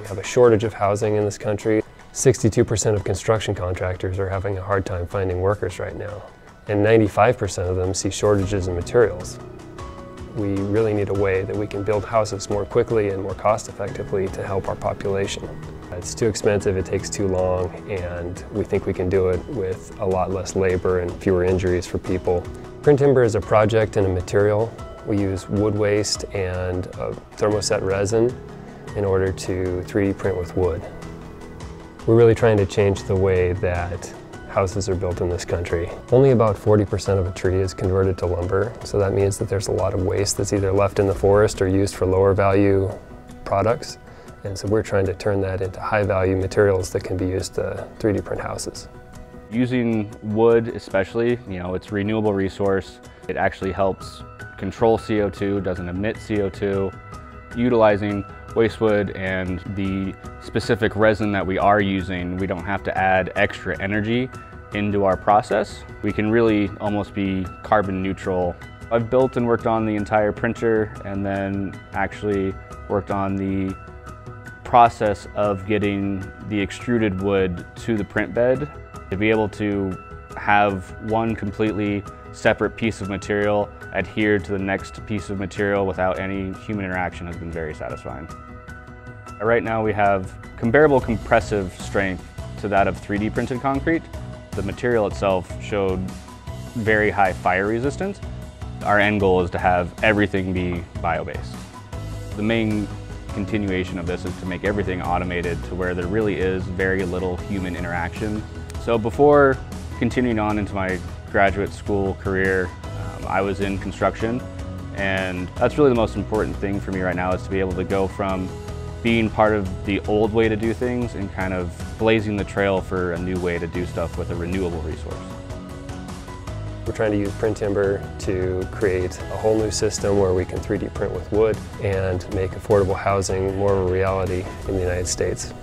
We have a shortage of housing in this country. 62% of construction contractors are having a hard time finding workers right now, and 95% of them see shortages in materials. We really need a way that we can build houses more quickly and more cost effectively to help our population. It's too expensive, it takes too long, and we think we can do it with a lot less labor and fewer injuries for people. PrinTimber is a project and a material. We use wood waste and thermoset resin in order to 3D print with wood. We're really trying to change the way that houses are built in this country. Only about 40% of a tree is converted to lumber, so that means that there's a lot of waste that's either left in the forest or used for lower value products. And so we're trying to turn that into high value materials that can be used to 3D print houses. Using wood especially, you know, it's a renewable resource. It actually helps control CO2, doesn't emit CO2. Utilizing waste wood and the specific resin that we are using, we don't have to add extra energy into our process. We can really almost be carbon neutral. I've built and worked on the entire printer and then actually worked on the process of getting the extruded wood to the print bed. To be able to have one completely separate piece of material adhere to the next piece of material without any human interaction has been very satisfying. Uh, right now we have comparable compressive strength to that of 3D printed concrete. The material itself showed very high fire resistance. Our end goal is to have everything be bio-based. The main continuation of this is to make everything automated to where there really is very little human interaction. So before continuing on into my graduate school career, um, I was in construction and that's really the most important thing for me right now is to be able to go from being part of the old way to do things and kind of blazing the trail for a new way to do stuff with a renewable resource. We're trying to use PrinTimber to create a whole new system where we can 3D print with wood and make affordable housing more of a reality in the United States.